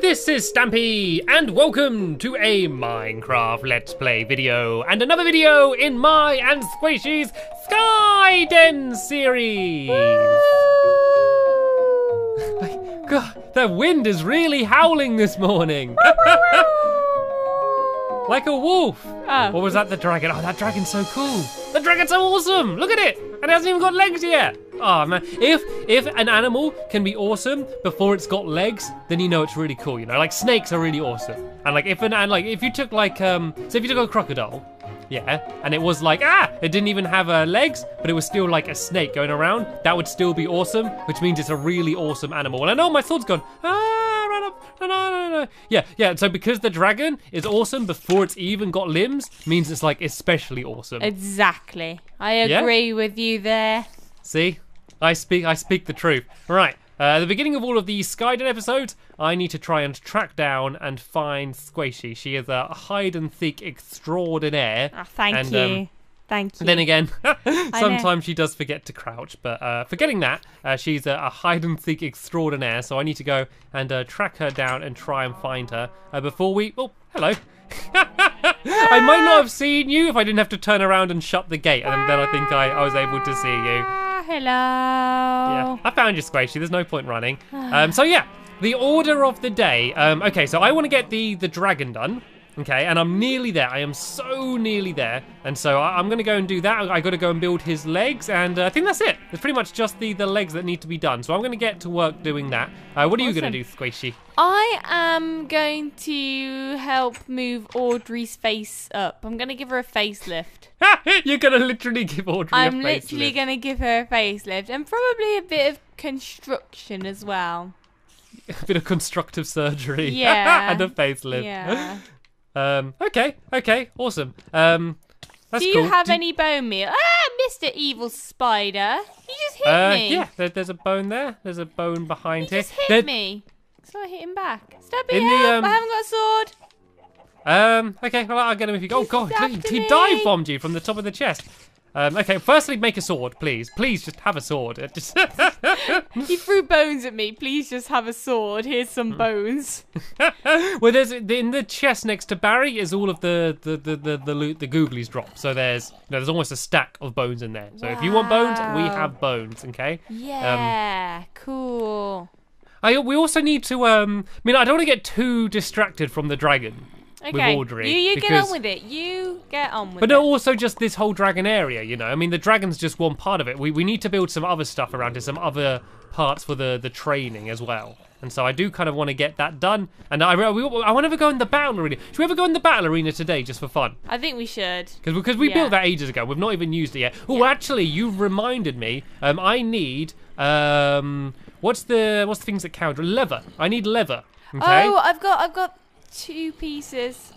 this is Stampy, and welcome to a Minecraft Let's Play video, and another video in my and Sqaishey's Skyden series! God, the wind is really howling this morning! like a wolf! Ah. Oh. Or was that the dragon? Oh, that dragon's so cool! The dragon's so awesome! Look at it! And it hasn't even got legs yet! Oh man, if if an animal can be awesome before it's got legs, then you know it's really cool. You know, like snakes are really awesome. And like if an and like if you took like um, so if you took a crocodile, yeah, and it was like ah, it didn't even have uh, legs, but it was still like a snake going around, that would still be awesome, which means it's a really awesome animal. And I know my sword's gone. Ah, run up, no, no, no, no. Yeah, yeah. So because the dragon is awesome before it's even got limbs, means it's like especially awesome. Exactly. I Yeah? agree with you there. See, I speak. I speak the truth. Right. Uh, at the beginning of all of these Skyden episodes, I need to try and track down and find Sqaishey. She is a hide and seek extraordinaire. Ah, thank And, you. um, thank you. Then again, sometimes she does forget to crouch. But uh, forgetting that, uh, she's a, a hide and seek extraordinaire. So I need to go and uh, track her down and try and find her uh, before we. Oh, hello. I might not have seen you if I didn't have to turn around and shut the gate, and then I think I, I was able to see you. Hello. Yeah, I found you, Sqaishey. There's no point running. Um, so yeah, the order of the day. Um, okay, so I want to get the the dragon done. Okay, and I'm nearly there. I am so nearly there, and so I, I'm gonna go and do that. I got to go and build his legs, and uh, I think that's it. It's pretty much just the the legs that need to be done. So I'm gonna get to work doing that. Uh, what are you gonna do, Sqaishey? I am going to help move Audrey's face up. I'm going to give her a facelift. You're gonna literally give Audrey a facelift. I'm literally going to give her a facelift and probably a bit of construction as well. a bit of constructive surgery. Yeah. and a facelift. Yeah. Um. Okay. Okay. Awesome. Um. That's Do you cool. have Do- any bone meal? Ah, Mr. Evil Spider. He just hit Uh, me. yeah, there, there's a bone there. There's a bone behind He here. just hit There- me. So I hit him back. Stop it um, I haven't got a sword. Um, okay, well, I'll get him if you go. Oh, God, he me. dive bombed you from the top of the chest. Um, okay, firstly, make a sword, please. Please just have a sword. He threw bones at me. Please just have a sword. Here's some Hmm. bones. well, there's in the chest next to Barry is all of the the the the, the loot the googlies drop. So there's you know, there's almost a stack of bones in there. So if you want bones, we have bones. Okay. Yeah, cool. I we also need to um. I mean, I don't want to get too distracted from the dragon. Okay, Audrey, you, you get on with it. You get on with But it. no, also just this whole dragon area, you know. I mean, the dragon's just one part of it. We, we need to build some other stuff around it, some other parts for the, the training as well. And so I do kind of want to get that done. And I, I, I want to go in the battle arena. Should we ever go in the battle arena today just for fun? I think we should. Because because we Yeah. built that ages ago. We've not even used it yet. Oh, actually, you've reminded me. Um, I need um, what's the what's the things that count? Leather. I need leather. Okay. Oh, I've got I've got two pieces.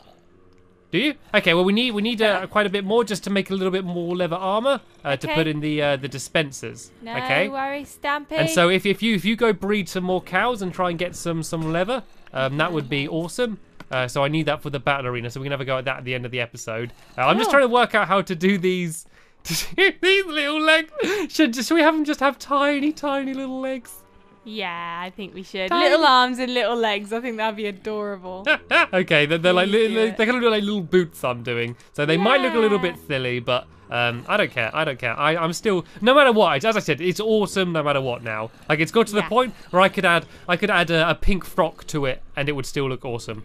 Do you? Okay. Well, we need we need uh, quite a bit more just to make a little bit more leather armor uh, to put in the uh, the dispensers. No okay. worries, Stampy. And so if, if you if you go breed some more cows and try and get some some leather, um, that would be awesome. Uh, so I need that for the battle arena, so we can have a go at that at the end of the episode. Uh, I'm just trying to work out how to do these these little legs. Should should we have them just have tiny tiny little legs? Yeah, I think we should. Tiny- Little arms and little legs. I think that'd be adorable. okay, they're, they're like Please little, do it. they're kind of like little boots I'm doing, so they might look a little bit silly, but um, I don't care. I don't care. I, I'm still no matter what. As I said, it's awesome no matter what. Now, like it's got to the Yeah. point where I could add I could add a, a pink frock to it, and it would still look awesome.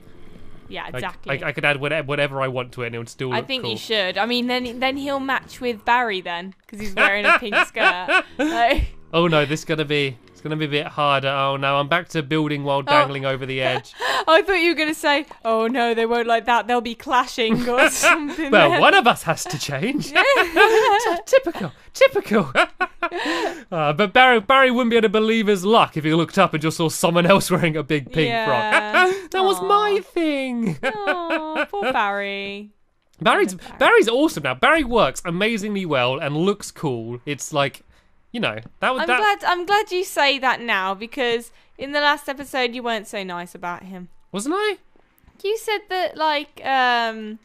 yeah, Like, exactly. I, I could add whatever, whatever I want to it, and it would still look I think cool. you should. I mean, then then he'll match with Barry then, because he's wearing a pink skirt. Like, Oh no, this is gonna be it's gonna be a bit harder. Oh no, I'm back to building while dangling over the edge. I thought you were gonna say, "Oh no, they won't like that. They'll be clashing or something." well, then. one of us has to change. typical, typical. Uh, but Barry, Barry wouldn't be able to believe his luck if he looked up and just saw someone else wearing a big pink Yeah. frock. that was my thing. Oh, poor Barry. Barry's Barry. Barry's awesome now. Barry works amazingly well and looks cool. It's like, you know, that was I'm that. glad. I'm glad you say that now because in the last episode you weren't so nice about him. Wasn't I? You said that like um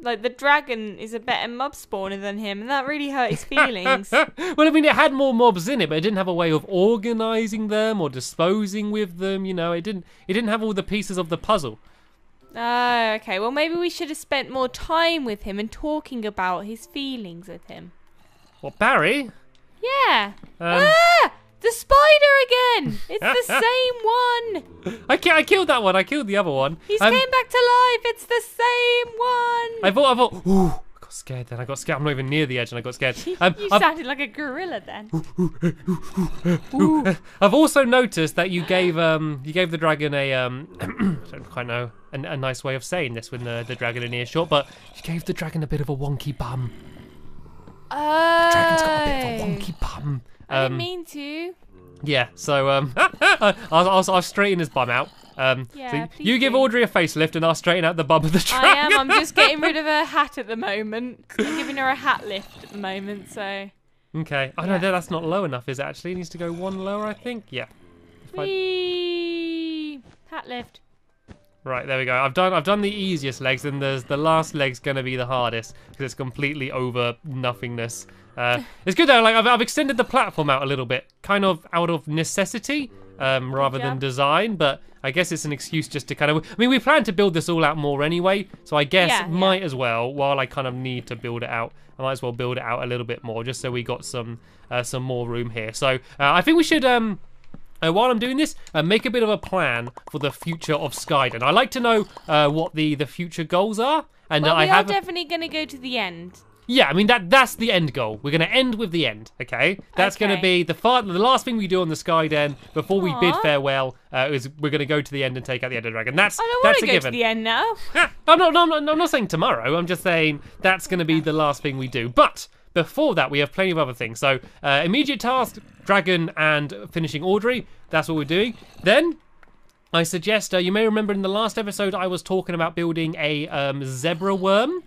like the dragon is a better mob spawner than him, and that really hurt his feelings. well, I mean, it had more mobs in it, but it didn't have a way of organizing them or disposing with them. You know, it didn't. It didn't have all the pieces of the puzzle. Oh, okay. Well, maybe we should have spent more time with him and talking about his feelings with him. What, Barry? Yeah. Um, ah! The spider again! It's the same one! I, ki- I killed that one. I killed the other one. He's Um, came back to life! It's the same one! I thought. I thought. Ooh, I got scared. Then I got scared. I'm not even near the edge, and I got scared. Um, you I've, sounded like a gorilla then. I've also noticed that you gave um you gave the dragon a um I don't quite know a, a nice way of saying this when the, the dragon in earshot, but you gave the dragon a bit of a wonky bum. Oh. Dragon's got a bit of a wonky bum. I didn't Um, mean to. yeah, so um, I'll, I'll, I'll straighten his bum out. Um, Yeah, you- please you give. Audrey a facelift, and I'll straighten out the bum of the dragon. I am. I'm just getting rid of her hat at the moment. I'm giving her a hat lift at the moment, so. Okay. Oh no, that's not low enough, is it? Actually, it needs to go one lower, I think. Yeah. I- Whee! Hat lift. Right, there we go. I've done I've done the easiest legs, and there's the last leg's gonna be the hardest because it's completely over nothingness. Uh, it's good though. Like I've, I've extended the platform out a little bit, kind of out of necessity um, rather than design. But I guess it's an excuse just to kind of. I mean, we plan to build this all out more anyway, so I guess Yeah, yeah. might as well. While I kind of need to build it out, I might as well build it out a little bit more, just so we got some uh, some more room here. So uh, I think we should. Um, uh, while I'm doing this, uh, make a bit of a plan for the future of Skyden. I like to know uh, what the, the future goals are, and Well, I we are have. a- definitely going to go to the end. yeah, I mean that that's the end goal. We're going to end with the end. Okay, that's going to be the far, the last thing we do on the Skyden before we bid farewell. Uh, is we're going to go to the end and take out the Ender Dragon. That's I don't want that's to a go given. to the end now. Ah, I'm not, no, I'm not, I'm not saying tomorrow. I'm just saying that's going to be the last thing we do. But before that, we have plenty of other things. So, uh, immediate task, Dragon and finishing Audrey. That's what we're doing. Then, I suggest, uh, you may remember in the last episode, I was talking about building a um, zebra worm.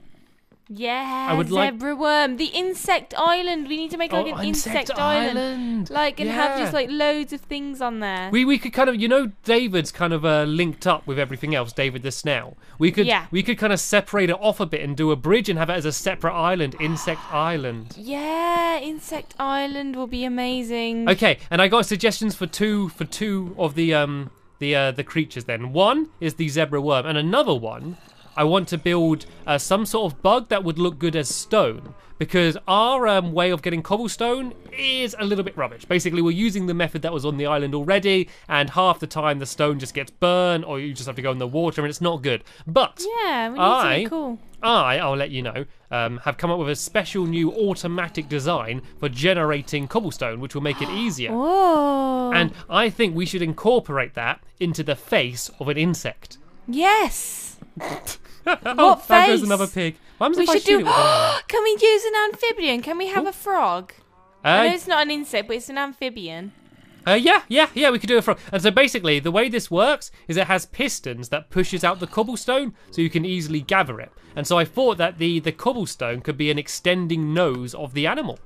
Yeah, would like- zebra worm. The insect island. We need to make like Oh, an insect, Insect island. Island. Like, and have just like loads of things on there. We, we could kind of you know David's kind of uh, linked up with everything else David the snail we could Yeah. we could kind of separate it off a bit and do a bridge and have it as a separate island insect island yeah, insect island will be amazing. Okay, and I got suggestions for two for two of the um the uh, the creatures. Then one is the zebra worm, and another one I want to build uh, some sort of bug that would look good as stone. Because our um, way of getting cobblestone is a little bit rubbish. Basically, we're using the method that was on the island already, and half the time the stone just gets burned, or you just have to go in the water, and it's not good. But Yeah, I- cool. I, I'll let you know, um, have come up with a special new automatic design for generating cobblestone, which will make it easier. Oh. And I think we should incorporate that into the face of an insect. yes. oh, there goes another pig. What happens We should do. it with an arrow? Can we use an amphibian? Can we have a frog? I know Uh, it's not an insect, but it's an amphibian. uh, yeah, yeah, yeah, we could do it from. And so basically, the way this works is it has pistons that pushes out the cobblestone, so you can easily gather it. And so I thought that the the cobblestone could be an extending nose of the animal.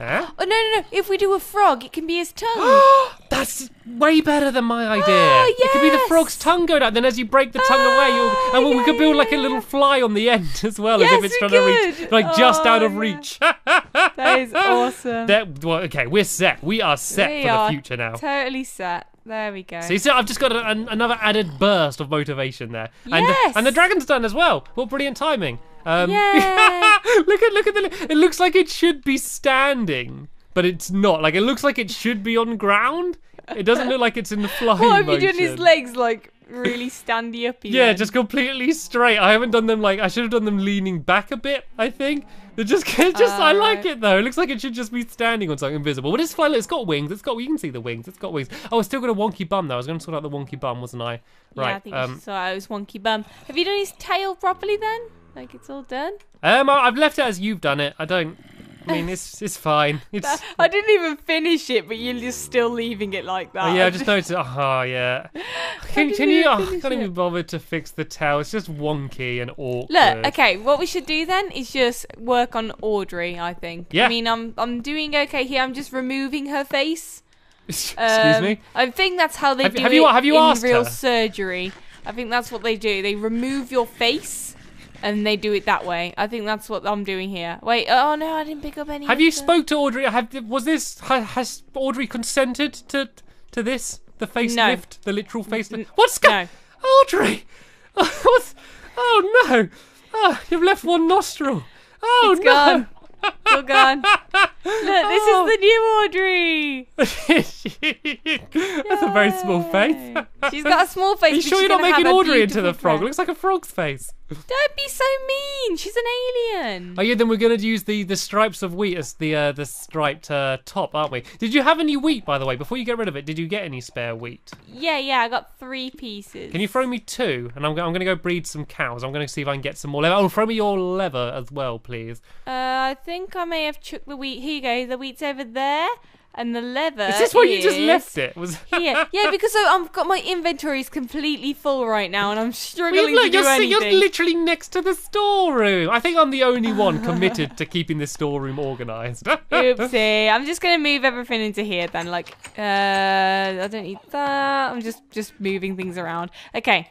Huh? Oh no no no! If we do a frog, it can be his tongue. That's way better than my idea. Oh, It could be the yes. frog's tongue going out. Then as you break the tongue away, you'll Oh, and we yeah, could build like a yeah, little yeah. fly on the end as well, as if it's we trying to reach, could. like just out Oh, of yeah. reach. that is awesome. That well, okay, we're set. We are set we for are the future now. Totally set. There we go. See, so I've just got a, an, another added burst of motivation there, and Yes. and the dragon's done as well. What brilliant timing! Um, look at look at the. It looks like it should be standing, but it's not. Like it looks like it should be on ground. It doesn't look like it's in the flying what have you motion. done? His legs like really standy up. Here? Yeah, just completely straight. I haven't done them like I should have done them leaning back a bit. I think they're just just I like it though. It looks like it should just be standing on something invisible. But it's fine. It's got wings. It's got you can see the wings. It's got wings. Oh, it's still got a wonky bum though. I was going to sort out the wonky bum, wasn't I? Yeah, I think um, should sort out his wonky bum. Have you done his tail properly then? Like it's all done. um, I've left it as you've done it. I don't. I mean, it's it's fine. It's. I didn't even finish it, but you're just still leaving it like that. Oh, yeah, I just noticed. Oh, yeah. Can, can you? Oh, I can't even bother to fix the tail. It's just wonky and awkward. Look, okay, what we should do then is just work on Audrey, I think. Yeah. I mean, I'm I'm doing okay here. I'm just removing her face. Excuse Um, me. I think that's how they Have- do have it you- have you in asked real her? surgery. I think that's what they do. They remove your face. And they do it that way. I think that's what I'm doing here. Wait, oh no, I didn't pick up any. Have you spoke to Audrey? Have was this has Audrey consented to to this? The facelift, the literal facelift. What's going? No. Audrey, oh, what's? Oh no! Oh, you've left one nostril. Oh It's no! gone. It's all gone. Look, this Oh. is the new Audrey. That's a very small face. She's got a small face. Are you sure you're not making Audrey into the frog? friend. Looks like a frog's face. Don't be so mean. She's an alien. Oh yeah, then we're gonna use the the stripes of wheat as the uh, the striped uh, top, aren't we? Did you have any wheat, by the way? Before you get rid of it, did you get any spare wheat? Yeah, yeah. I got three pieces. Can you throw me two? And I'm, I'm gonna go breed some cows. I'm gonna see if I can get some more leather. Oh, throw me your leather as well, please. Uh, I think I may have chucked the wheat. Here you go. The wheat's over there, and the leather. Is this where you just left it? Was Here, yeah, because I've got my inventory is completely full right now, and I'm struggling Well, look, to do you're, anything. you're literally next to the storeroom. I think I'm the only one committed to keeping this storeroom organised. Oopsie! I'm just gonna move everything into here then. Like, uh, I don't need that. I'm just just moving things around. Okay.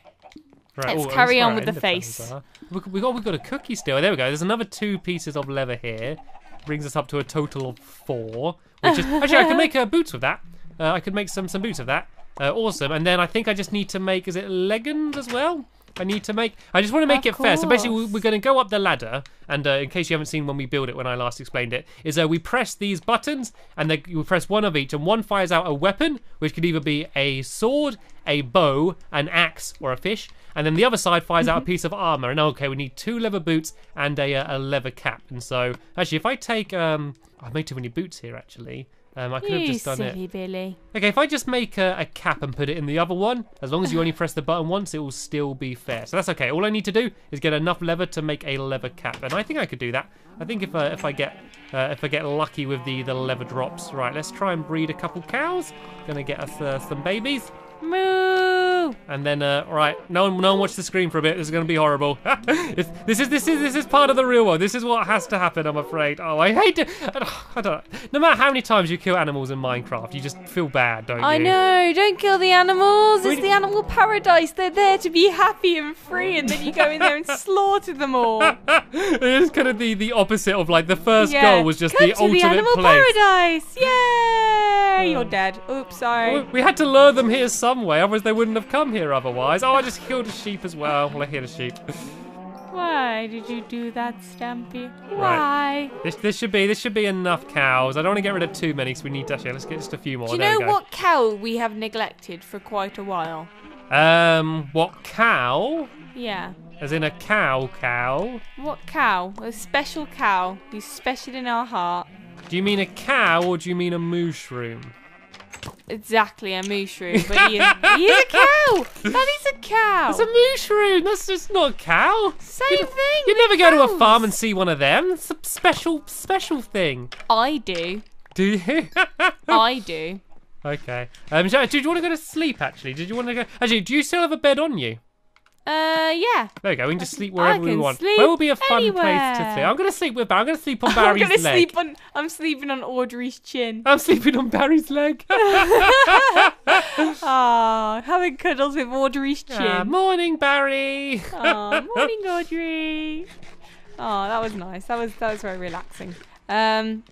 Right, Let's oh, carry on with the face. We, we got we got a cookie still. There we go. There's another two pieces of leather here. Brings us up to a total of four. Which is actually I can make uh, boots with that. Uh, I could make some some boots of that. Uh, awesome. And then I think I just need to make is it leggings as well. I need to make. I just want to make Of it fair. So basically, we're going to go up the ladder, and uh, in case you haven't seen when we build it, when I last explained it, is uh, we press these buttons, and then you press one of each, and one fires out a weapon, which could either be a sword, a bow, an axe, or a fish, and then the other side fires out a piece of armor. And okay, we need two leather boots and a, uh, a leather cap. And so, actually, if I take, um, I've made too many boots here. Actually, um, I could have just done it. silly Billy. Okay, if I just make a, a cap and put it in the other one, as long as you only press the button once, it will still be fair. So that's okay. All I need to do is get enough leather to make a leather cap, and I think I could do that. I think if uh, if I get uh, if I get lucky with the the leather drops, right? Let's try and breed a couple cows. Gonna get us uh, some babies. Moo! And then, uh, all right, no one, no one watch the screen for a bit. This is going to be horrible. This is, this is, this is part of the real world. This is what has to happen. I'm afraid. Oh, I hate it. I don't. No matter how many times you kill animals in Minecraft, you just feel bad, don't I you? I know. Don't kill the animals. It's the animal paradise. They're there to be happy and free, and then you go in there and slaughter them all. it is kind of the, the opposite of like the first Yeah. goal was just Come the to ultimate the animal place. paradise. Yay! You're dead. Oops, sorry. We- We had to lure them here some way, otherwise they wouldn't have come here otherwise. Oh, I just killed a sheep as well. Well, I hit a sheep. Why did you do that, Stampy? Why? This this should be this should be enough cows. I don't want to get rid of too many, because we need to actually let's get just a few more. Do you there know what cow we have neglected for quite a while? Um, what cow? Yeah. As in a cow cow? What cow? A special cow who's special in our heart. Do you mean a cow or do you mean a mushroom? Exactly, a mushroom. But he is, he is a cow! That is a cow! It's a mushroom. That's just not a cow. Same thing! You never go to a farm and see one of them. It's a special special thing. I do. Do you? I do. okay. Um, did you want to go to sleep? Actually, did you want to go? Actually, do you still have a bed on you? Uh, yeah. There you go. We can just sleep wherever we want. sleep Where will be a fun place to sleep? I'm gonna sleep with. Barry I'm gonna sleep on Barry's I'm gonna leg. sleep on. I'm sleeping on Audrey's chin. I'm sleeping on Barry's leg. Ah, having cuddles with Audrey's chin. Ah, morning, Barry. Oh, morning, Audrey. Oh, that was nice. That was that was very relaxing. Um,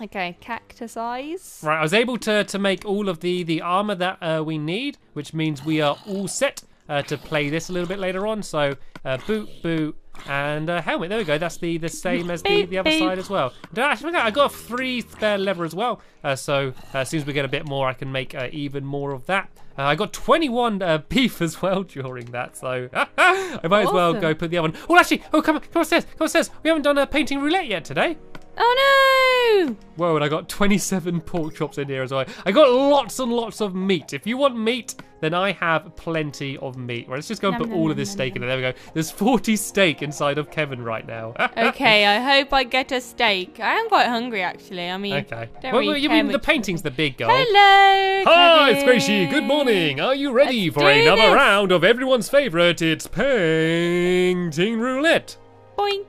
okay, cactus eyes. Right, I was able to to make all of the the armor that uh, we need, which means we are all set uh, to play this a little bit later on. So uh, boot, boot, and uh, helmet. There we go. That's the the same as the, the other side as well. I I got three spare leather as well. Uh, so uh, as soon as we get a bit more, I can make uh, even more of that. Uh, I got 21 uh, beef as well during that, so I might as well go put the other one. Oh, actually, oh come on, come upstairs, come upstairs. We haven't done a painting roulette yet today. Oh no! Whoa, and I got 27 pork chops in here as well. I got lots and lots of meat. If you want meat, then I have plenty of meat. Right, let's just go and Nom, put nom, all nom, of this steak in there. There we go. There's 40 steak inside of Kevin right now. Okay, I hope I get a steak. I am quite hungry actually. I mean, okay. Don't Well, really you care mean the painting's the big goal? Hello. Hi, it's Kevin. Gracie. Good morning. Are you ready Let's for another this. round of everyone's favorite? It's painting roulette. Boing.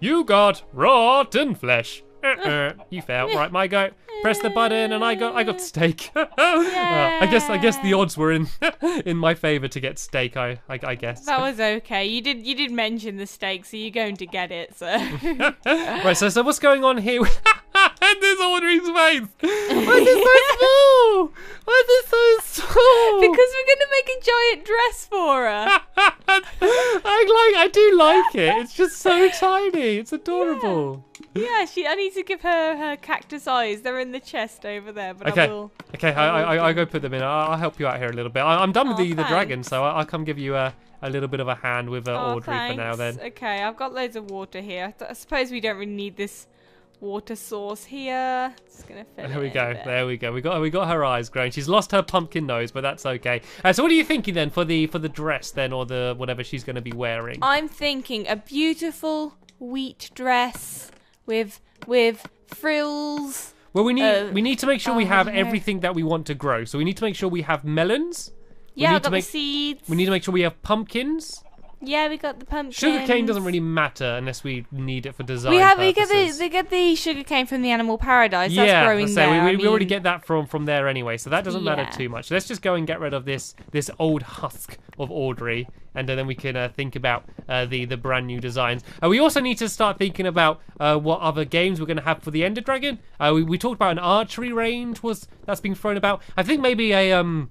You got rotten flesh. Uh, you fail. Right, my go. Press the button, and I got I got steak. Uh, I guess I guess the odds were in in my favor to get steak. I I, I guess. That was okay. You did you did mention the steak, so you're going to get it. So right. So so what's going on here? And there's Audrey's face. Why is it so small? Why is it so small? because we're gonna make a giant dress for her. I like. I do like it. It's just so tiny. It's adorable. yeah, she. I need to give her her cactus eyes. They're in the chest over there, but Okay. I will. Okay, I, I, I, I go put them in. I'll, I'll help you out here a little bit. I, I'm done with Aw, the, the dragon, so I'll, I'll come give you a, a little bit of a hand with uh, Oh, Audrey for now. Then Okay, I've got loads of water here. I, I suppose we don't really need this water source here. Just gonna fill there we go. There we go. We got we got her eyes growing. She's lost her pumpkin nose, but that's okay. Uh, so what are you thinking then for the for the dress then, or the whatever she's going to be wearing? I'm thinking a beautiful wheat dress with with frills. Well, we need uh, we need to make sure we oh, have everything that we want to grow. So we need to make sure we have melons. We Yeah, need I've to make- the seeds. We need to make sure we have pumpkins. Yeah, we got the pumpkin. Sugarcane doesn't really matter unless we need it for design. We have we get the purposes. they get the sugarcane from the animal paradise. yeah, That's growing let's say, there. we, I we, we already get that from from there anyway, so that doesn't matter too much. Let's just go and get rid of this this old husk of Audrey, and then we can uh, think about uh, the the brand new designs. Uh, we also need to start thinking about uh, what other games we're going to have for the Ender Dragon. Uh, we, we talked about an archery range was that's being thrown about. I think maybe a um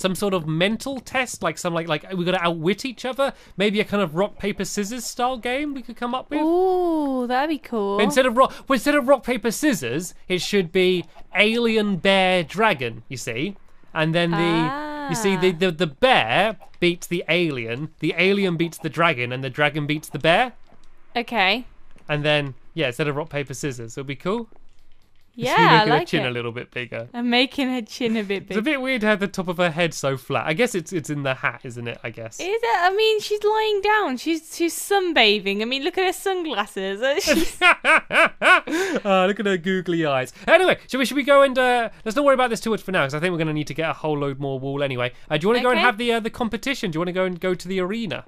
some sort of mental test, like some like like we got to outwit each other. Maybe a kind of rock paper scissors style game we could come up with. Ooh, that'd be cool. But Instead of rock, well, instead of rock paper scissors, it should be alien bear dragon. You see, and then the you see the, Ah. the the bear beats the alien, the alien beats the dragon, and the dragon beats the bear. okay. And then yeah, instead of rock paper scissors, it'll be cool. Yeah, She's I making her like chin a little bit bigger. I'm making her chin a bit It's a bit weird to have the top of her head so flat. I guess it's it's in the hat, isn't it? I guess. Is it? I mean, she's lying down. She's she's sunbathing. I mean, look at her sunglasses. Uh, oh, look at her googly eyes. Anyway, should we should we go and uh, let's not worry about this too much for now because I think we're going to need to get a whole load more wool anyway. Uh, do you want to go and have the uh, the competition? Do you want to go and go to the arena?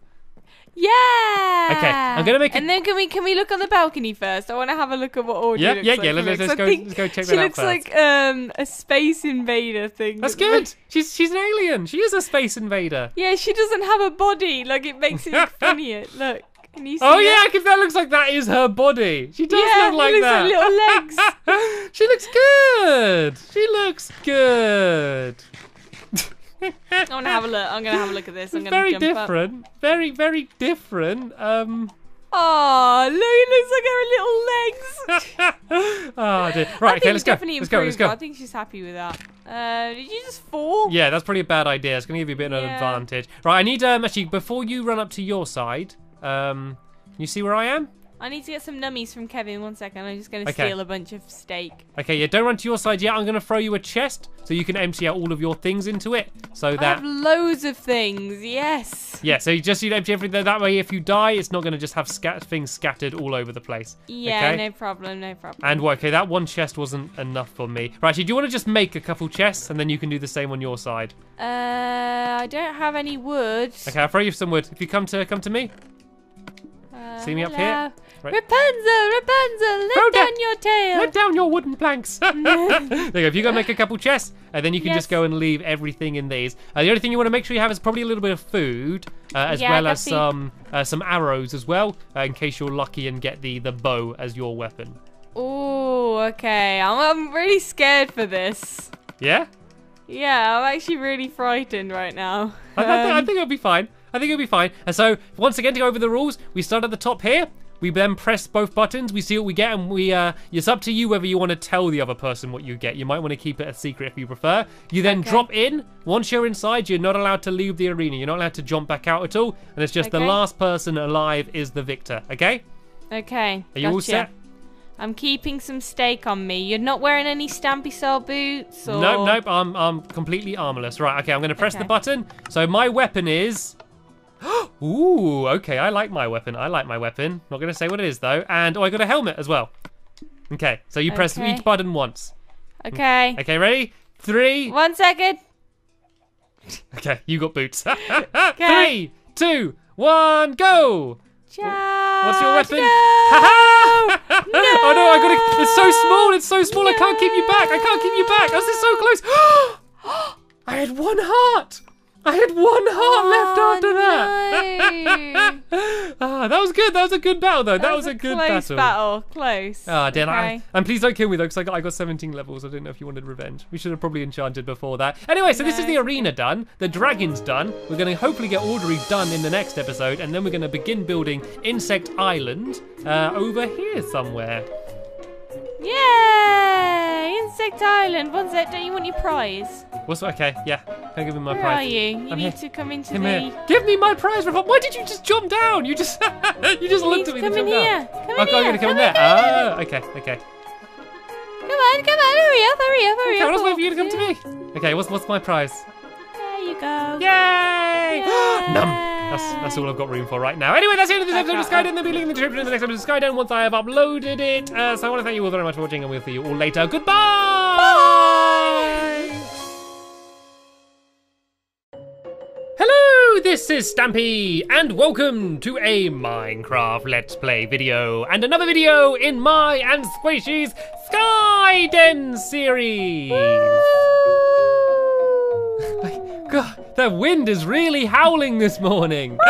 Yeah. Okay, I'm gonna make a- And then can we can we look on the balcony first? I want to have a look at what Audrey Yeah, looks yeah, like yeah, from let's- let's go- let's go check that out She looks first. like um a space invader thing. That's that- good. She's she's an alien. She is a space invader. Yeah, she doesn't have a body. Like it makes it look funnier. Look. Can you see Oh yeah, because that looks like that is her body. She does yeah, look like that. like little legs. she looks good. She looks good. I want to have a look. I'm gonna have a look at this. I'm gonna very jump up. different. Very very different. Um. Oh, look! It looks like her little legs. oh dear. Right. Okay. Let's go. Let's go. Let's go. I think she's happy with that. Uh, did you just fall? Yeah, that's probably a bad idea. It's to give you a bit of an advantage. Right, I need um actually before you run up to your side, um, you see where I am? I need to get some nummies from Kevin. One second. I'm just gonna Okay. steal a bunch of steak. Okay, yeah, don't run to your side yet. I'm going to throw you a chest so you can empty out all of your things into it. So that. I have loads of things. Yes. yeah, so you just you empty everything that way. If you die, it's not going to just have scat- things scattered all over the place. Yeah. Okay? No problem. No problem. And okay, that one chest wasn't enough for me. Right, actually, do you want to just make a couple chests and then you can do the same on your side? uh, I don't have any wood. Okay, I'll throw you some wood. If you come to come to me, Uh, See me up here? Right. Rapunzel, Rapunzel, let down- down your tail. Let down your wooden planks. there you go. If you go make a couple chests, and then you can Yes. just go and leave everything in these. Uh, the only thing you want to make sure you have is probably a little bit of food, uh, as Yeah, well as some uh, some arrows as well, uh, in case you're lucky and get the the bow as your weapon. Oh, okay. I'm, I'm really scared for this. Yeah, Yeah, I'm actually really frightened right now. I, I, think, I Um, think it'll be fine. I think it'll be fine. And so once again to go over the rules, we start at the top here. We then press both buttons. We see what we get, and we uh, it's up to you whether you want to tell the other person what you get. You might want to keep it a secret if you prefer. You then Okay. drop in. Once you're inside, you're not allowed to leave the arena. You're not allowed to jump back out at all. And it's just the last person alive is the victor. Okay? okay. Are you all set? I'm keeping some steak on me. You're not wearing any Stampy Cell boots or Nope, nope. I'm I'm completely armorless. Right. Okay. I'm going to press the button. So my weapon is. Ooh. Okay. I like my weapon. I like my weapon. Not going to say what it is though. And oh, I got a helmet as well. Okay. So you press Okay. each button once. Okay. Okay. Ready? Three. One second. Okay. You got boots. Three, two, one, go. Charge. What's your weapon? No! no! Oh no, I got it. It's so small. It's so small. I can't keep you back. I can't keep you back. This is so close. I had one heart. I had one heart left after that. no. ah, that was good. That was a good battle, though. That, That was, a good close battle. Close. Ah, Dan, I, Okay. and please don't kill me though, because I got, I got 17 levels. I didn't know if you wanted revenge. We should have probably enchanted before that. Anyway, so this is the arena done. The dragon's done. We're going to hopefully get Audrey done in the next episode, and then we're going to begin building Insect Island uh, over here somewhere. Yay! Insect Island. One sec. Don't you want your prize? What's okay? Yeah, can I give me my Where prize? are you? You I'm need here. to come into Come the. here. Give me my prize, Raphael. Why did you just jump down? You just you just You looked at me. to and in jumped down. here. Come in Okay, I'm here. gonna come in Come there. in, come in, Ah, okay, okay. Come on, come on, hurry up, hurry up, hurry Okay, up. I'll just wait for you to come to me. Okay, what's what's my prize? There you go. Yay! Yay! Num. That's that's all I've got room for right now. Anyway, that's the end of this episode of Skyden. There'll be a link in the description in the next episode of Skyden once I have uploaded it. Uh, so I want to thank you all very much for watching, and we'll see you all later. Goodbye. Bye! Hello, this is Stampy, and welcome to a Minecraft Let's Play video, and another video in my and Sqaishey's Skyden series. God, the wind is really howling this morning.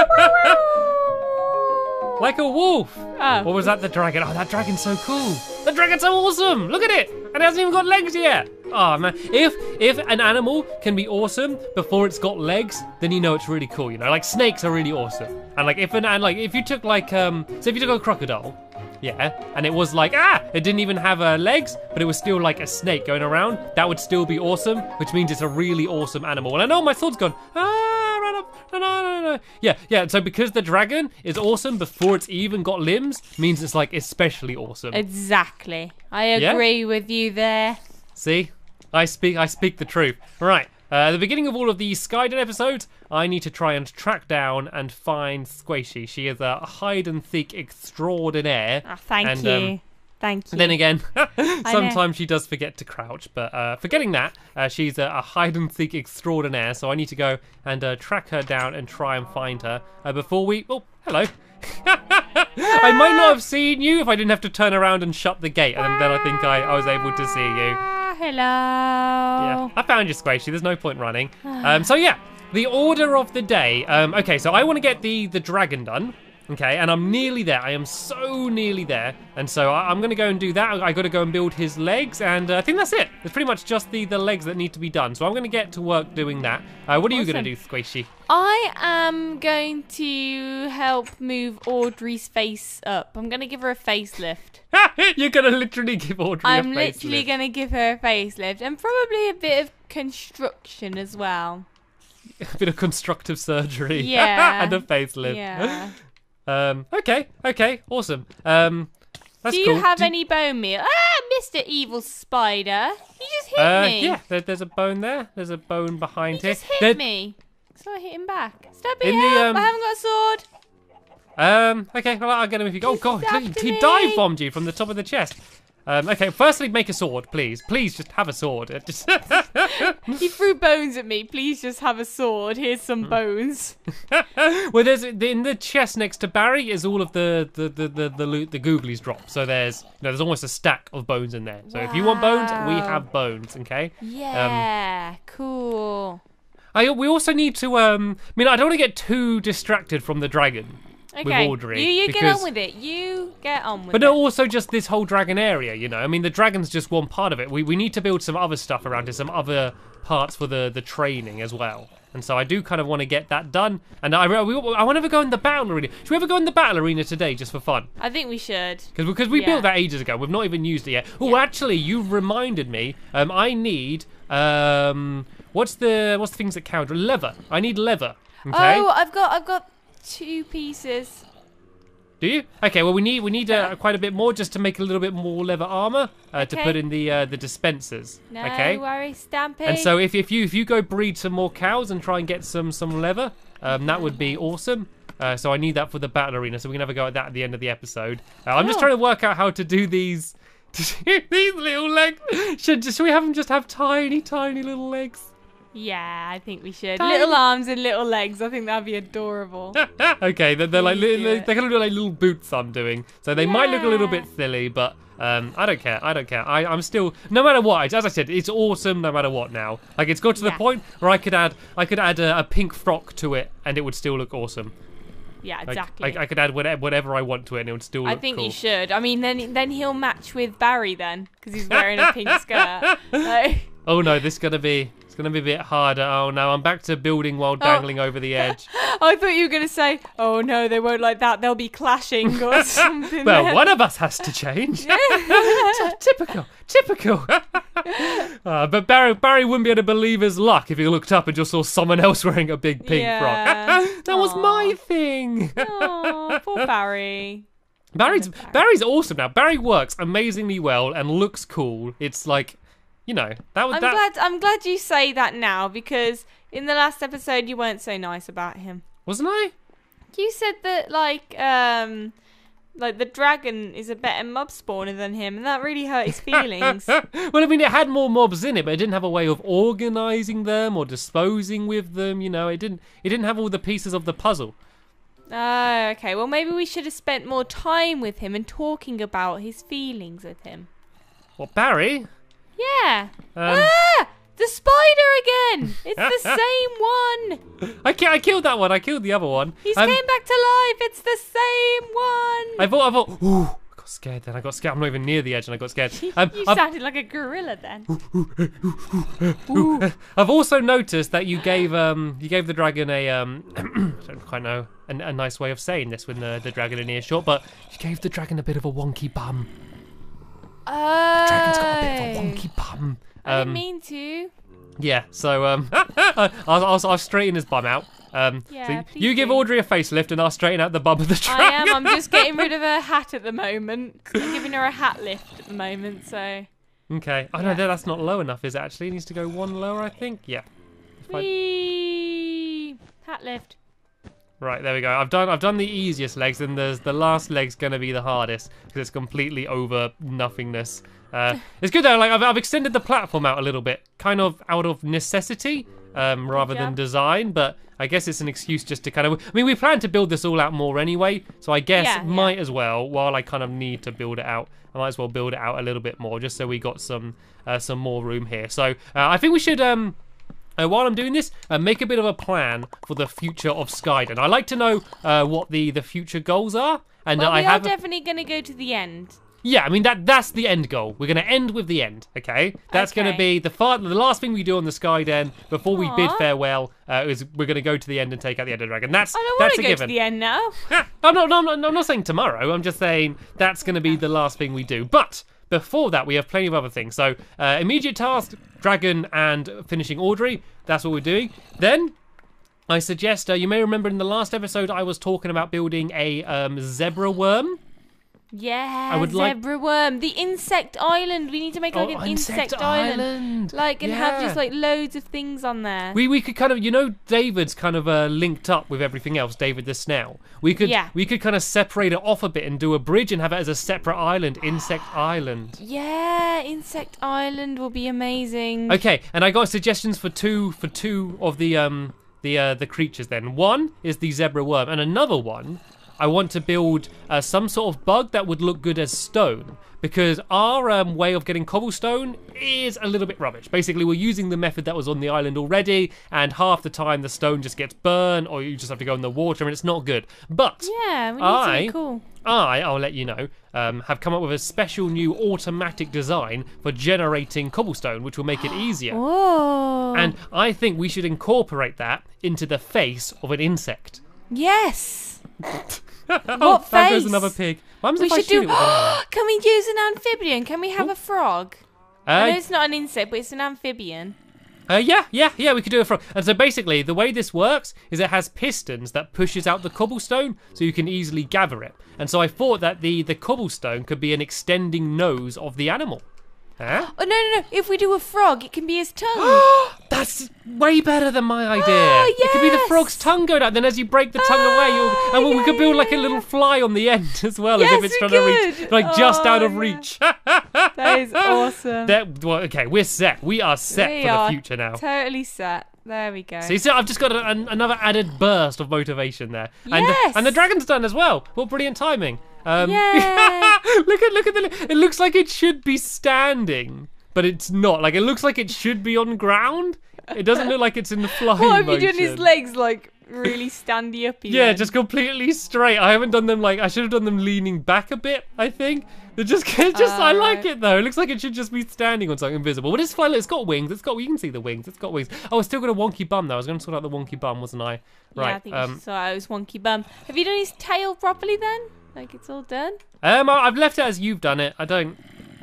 like a wolf. Oh. Or was that the dragon? Oh, that dragon's so cool. The dragon's so awesome. Look at it. And it hasn't even got legs yet. Oh man, if if an animal can be awesome before it's got legs, then you know it's really cool. You know, like snakes are really awesome. And like if an and like if you took like um, so if you took a crocodile, yeah, and it was like ah, it didn't even have uh, legs, but it was still like a snake going around. That would still be awesome, which means it's a really awesome animal. And I know my sword's gone. Ah, run up, no, no, no, no. Yeah, yeah. So because the dragon is awesome before it's even got limbs, means it's like especially awesome. Exactly. I Yeah? agree with you there. See, I speak, I speak the truth. Right. Uh, at the beginning of all of these Skyden episodes, I need to try and track down and find Sqaishey. She is a hide and seek extraordinaire. Ah, thank And, you. um, thank you. Then again, sometimes she does forget to crouch. But uh, forgetting that, uh, she's a, a hide and seek extraordinaire. So I need to go and uh, track her down and try and find her uh, before we. Oh, hello. I might not have seen you if I didn't have to turn around and shut the gate, and then I think I, I was able to see you. Hello. Yeah, I found you, Sqaishey. There's no point running. Um, so yeah, the order of the day. Um, okay, so I want to get the the dragon done. Okay, and I'm nearly there. I am so nearly there, and so I, I'm going to go and do that. I got to go and build his legs, and uh, I think that's it. It's pretty much just the the legs that need to be done. So I'm going to get to work doing that. Uh, what are you going to do, Sqaishey? I am going to help move Audrey's face up. I'm going to give her a facelift. You're going to literally give Audrey a facelift. I'm literally going to give her a facelift and probably a bit of construction as well. a bit of constructive surgery. Yeah. and a facelift. Yeah. Um. Okay. Okay. Awesome. Um. That's Do you cool. have Do- any bone meal? Ah, Mr. Evil Spider. You just hit Uh, me. yeah, there, there's a bone there. There's a bone behind You here. just hit There- me. So I hit him back. Stop it, um, I haven't got a sword. Um, okay, well, I'll get him if you go. Oh, God, he dive bombed you from the top of the chest. Um, okay, firstly, make a sword, please. Please just have a sword. Just He threw bones at me. Please just have a sword. Here's Hmm. some bones. well, there's in the chest next to Barry is all of the the the the the, loot the googlies drop. So there's you know there's almost a stack of bones in there. So if you want bones, we have bones. Okay. Yeah, cool. I we also need to um. I mean, I don't want to get too distracted from the dragon. Okay, Audrey, you, you get on with it. You get on with But it. no, also just this whole dragon area, you know. I mean, the dragon's just one part of it. We, we need to build some other stuff around it, some other parts for the, the training as well. And so I do kind of want to get that done. And I, we, I want to go in the battle arena. Should we ever go in the battle arena today just for fun? I think we should. Because because we Yeah. built that ages ago. We've not even used it yet. Oh, actually, you've reminded me. Um, I need um, what's the what's the things that count? Leather. I need leather. Okay. Oh, I've got I've got two pieces. Do you? Okay. Well, we need we need uh, quite a bit more just to make a little bit more leather armor uh, to Okay. put in the uh, the dispensers. No okay. worries, Stampy. And so if, if you if you go breed some more cows and try and get some some leather, um, that would be awesome. Uh, so I need that for the battle arena, so we can have a go at that at the end of the episode. Uh, I'm just Cool. trying to work out how to do these these little legs. Should should we have them just have tiny tiny little legs? Yeah, I think we should. Tiny- Little arms and little legs. I think that'd be adorable. okay, they're, they're like li- do li- it. they kind of look like little boots I'm doing, so they might look a little bit Yeah. silly, but um, I don't care. I don't care. I, I'm still no matter what. As I said, it's awesome no matter what. Now, like it's got to the Yeah. point where I could add I could add a, a pink frock to it, and it would still look awesome. Yeah, Like, exactly. I, I could add whatever, whatever I want to it, and it would still I think cool. you should. I mean, then then he'll match with Barry then, because he's wearing a pink skirt. Like, Oh no, this is gonna be it's gonna be a bit harder. Oh no, I'm back to building while dangling over the edge. I thought you were gonna say, "Oh no, they won't like that. They'll be clashing or something." Well, one of us has to change. typical, typical. Uh, but Barry, Barry wouldn't be able to believe his luck if he looked up and just saw someone else wearing a big pink Yeah. frock. that was my thing. Oh, poor Barry. Barry's Barry. Barry's awesome now. Barry works amazingly well and looks cool. It's like, you know, that was I'm that. glad. I'm glad you say that now because in the last episode you weren't so nice about him. Wasn't I? You said that like um like the dragon is a better mob spawner than him, and that really hurt his feelings. well, I mean, it had more mobs in it, but it didn't have a way of organizing them or disposing with them. You know, it didn't. It didn't have all the pieces of the puzzle. oh, okay. Well, maybe we should have spent more time with him and talking about his feelings with him. What Barry? Yeah. Um, ah, the spider again. It's the same one. I, ki- I killed that one. I killed the other one. He's Um, came back to life. It's the same one. I thought. I thought. Ooh, I got scared. Then I got scared. I'm not even near the edge, and I got scared. Um, you I've, sounded like a gorilla then. I've also noticed that you gave um you gave the dragon a um I don't quite know a, a nice way of saying this when the, the dragon in earshot, but you gave the dragon a bit of a wonky bum. Oh. Dragon's got a bit of a wonky bum. I didn't Um, mean to. Yeah, so um, I'll, I'll, I'll straighten his bum out. Um, Yeah, so you give. Audrey a facelift, and I'll straighten out the bum of the dragon. I am. I'm just getting rid of her hat at the moment. I'm giving her a hat lift at the moment. So. Okay. Oh no, that's not low enough, is it? Actually, it needs to go one lower, I think. Yeah. Whee! Hat lift. Right, there we go. I've done I've done the easiest legs, and there's the last leg's gonna be the hardest because it's completely over nothingness. Uh, it's good though. Like I've, I've extended the platform out a little bit, kind of out of necessity um, rather than design. But I guess it's an excuse just to kind of. I mean, we plan to build this all out more anyway, so I guess Yeah, yeah. might as well. While I kind of need to build it out, I might as well build it out a little bit more, just so we got some uh, some more room here. So uh, I think we should. Um, uh, while I'm doing this, uh, make a bit of a plan for the future of Skyden. I like to know uh, what the, the future goals are, and Well, I we have are definitely going to go to the end. yeah. I mean that that's the end goal. We're gonna end with the end. Okay, that's gonna be the far, the last thing we do on the Skyden before we bid farewell. Uh, is we're gonna go to the end and take out the Ender Dragon. That's I don't want that's to a go given. to the end now. Ah, I'm not, I'm not, I'm not saying tomorrow. I'm just saying that's going to be the last thing we do. But before that, we have plenty of other things. So, uh, immediate task, dragon and finishing Audrey. That's what we're doing. Then, I suggest uh, you may remember in the last episode I was talking about building a um, zebra worm. Yeah, would like- zebra worm. The insect island. We need to make like Oh, an insect, island. Like, and have just like loads of things on there. We, we could kind of you know David's kind of uh, linked up with everything else. David the snail. We could Yeah. we could kind of separate it off a bit and do a bridge and have it as a separate island, insect island. yeah, insect island will be amazing. Okay, and I got suggestions for two for two of the um the uh, the creatures. Then one is the zebra worm, and another one I want to build uh, some sort of bug that would look good as stone. Because our um, way of getting cobblestone is a little bit rubbish. Basically, we're using the method that was on the island already, and half the time the stone just gets burned, or you just have to go in the water, and it's not good. But Yeah, I- cool. I, I'll let you know, um, have come up with a special new automatic design for generating cobblestone, which will make it easier. Oh. And I think we should incorporate that into the face of an insect. yes. oh, What there goes face? another pig. Happens We if should do. it with an arrow? Can we use an amphibian? Can we have a frog? I know Uh, it's not an insect, but it's an amphibian. uh, yeah, yeah, yeah, we could do it from. And so basically, the way this works is it has pistons that pushes out the cobblestone, so you can easily gather it. And so I thought that the the cobblestone could be an extending nose of the animal. Huh? Oh no no no! If we do a frog, it can be his tongue. That's way better than my ah, idea. Oh, It could be the frog's tongue going out. Then as you break the tongue away, you'll, Oh, and we yeah, could build like a little fly on the end as well, as if it's we trying to reach, could. like just out Oh, of yeah. reach. that is awesome. That well, okay, we're set. We are set we for the future now. Totally set. There we go. See, so I've just got a, an, another added burst of motivation there, and Yes. and the dragon's done as well. What brilliant timing! Um, Yay. look at look at the. It looks like it should be standing, but it's not. Like it looks like it should be on ground. It doesn't look like it's in the flying what have motion. you done? His legs like really standy uppy. Yeah, then? just completely straight. I haven't done them like I should have done them leaning back a bit. I think they're just just I Ah, like right. it though. It looks like it should just be standing on something invisible. But it's fine. It's got wings. It's got you can see the wings. It's got wings. Oh, it's still got a wonky bum though. I was going to sort out the wonky bum, wasn't I? Yeah, I think um, so. I was wonky bum. Have you done his tail properly then? Like it's all done. um, I've left it as you've done it. I don't.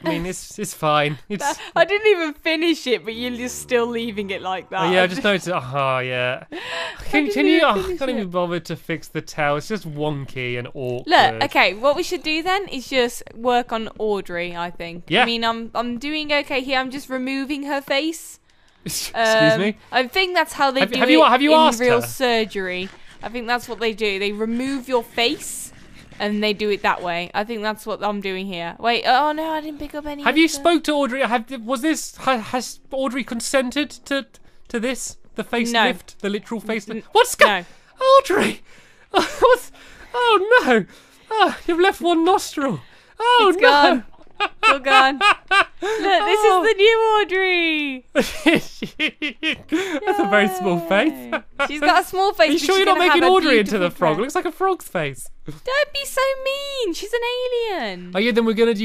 I mean, it's it's fine. It's. I didn't even finish it, but you're just still leaving it like that. Oh, yeah, I just noticed. Oh, yeah. Can, can you? Oh, I can't even bother to fix the tail. It's just wonky and awkward. Look, okay, what we should do then is just work on Audrey, I think. Yeah. I mean, I'm I'm doing okay here. I'm just removing her face. Excuse Um, me. I think that's how they Have- do have it you- have you in asked real her? surgery. I think that's what they do. They remove your face and they do it that way. I think that's what I'm doing here. Wait, oh no, I didn't pick up any. Have you spoke to Audrey? Have was this has Audrey consented to to this? The facelift, No. the literal facelift. What's going? no. Audrey, what's? Oh no! Oh, you've left one nostril. Oh It's no! gone. All gone. Look, this Oh. is the new Audrey. That's a very small face. She's got a small face. Are you sure you're not making Audrey into the frog? It looks like a frog's face. Don't be so mean. She's an alien. Oh yeah, then we're gonna use